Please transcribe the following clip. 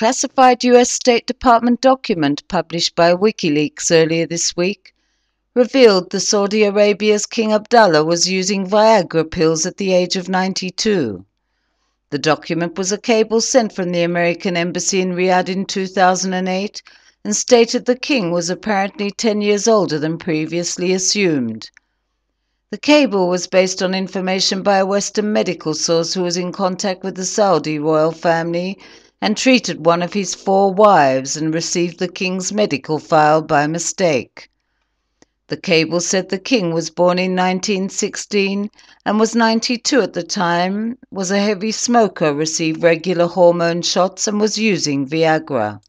classified US State Department document published by WikiLeaks earlier this week revealed that Saudi Arabia's King Abdullah was using Viagra pills at the age of 92. The document was a cable sent from the American Embassy in Riyadh in 2008 and stated the king was apparently 10 years older than previously assumed. The cable was based on information by a Western medical source who was in contact with the Saudi royal family and treated one of his four wives and received the king's medical file by mistake. The cable said the king was born in 1916 and was 92 at the time, was a heavy smoker, received regular hormone shots, and was using Viagra.